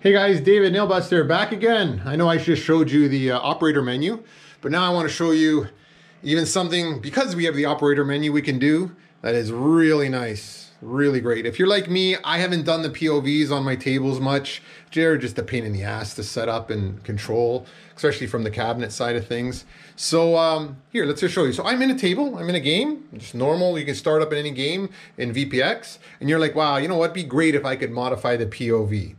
Hey guys, David Nailbuster back again. I know I just showed you the uh, operator menu, but now I want to show you even something, because we have the operator menu we can do that is really nice, really great. If you're like me, I haven't done the POVs on my tables much. They're just a pain in the ass to set up and control, especially from the cabinet side of things. So um, here, let's just show you. So I'm in a table, I'm in a game, just normal. You can start up in any game in VPX, and you're like, wow, you know what, It'd be great if I could modify the POV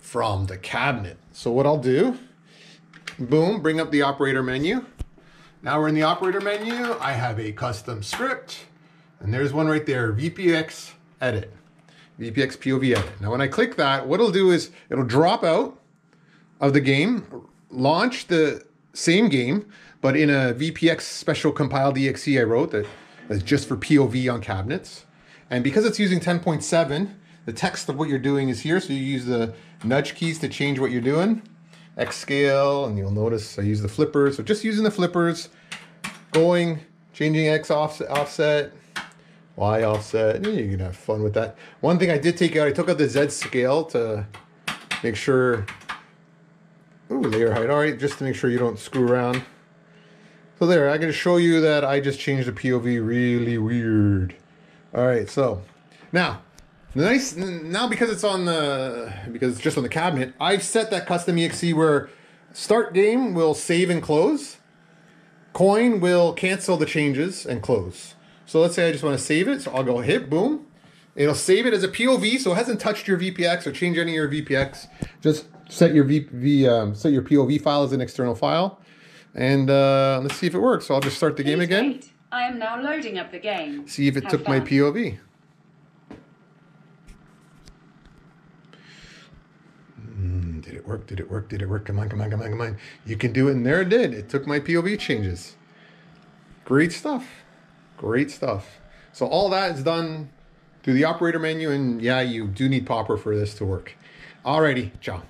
from the cabinet. So what I'll do, boom, bring up the operator menu. Now we're in the operator menu. I have a custom script and there's one right there, VPX edit, VPX POV edit. Now when I click that, what it'll do is it'll drop out of the game, launch the same game, but in a VPX special compiled exe I wrote that is just for POV on cabinets. And because it's using 10.7, the text of what you're doing is here. So you use the nudge keys to change what you're doing. X scale, and you'll notice I use the flippers. So just using the flippers, going, changing X offset, offset Y offset. You can have fun with that. One thing I did take out, I took out the Z scale to make sure. Ooh, layer height. All right, just to make sure you don't screw around. So there, I can show you that I just changed the POV really weird. All right, so now Nice. Now because it's on the because it's just on the cabinet, I've set that custom exe where start game will save and close. Coin will cancel the changes and close. So let's say I just want to save it. So I'll go hit boom. It'll save it as a POV, so it hasn't touched your VPX or changed any of your VPX. Just set your v, v um, set your POV file as an external file, and uh, let's see if it works. So I'll just start the Please game again. Wait. I am now loading up the game. See if it Have took fun. my POV. Did it work? Did it work? Did it work? Come on, come on, come on, come on. You can do it, and there it did. It took my POV changes. Great stuff. Great stuff. So all that is done through the operator menu, and yeah, you do need Popper for this to work. Alrighty, ciao.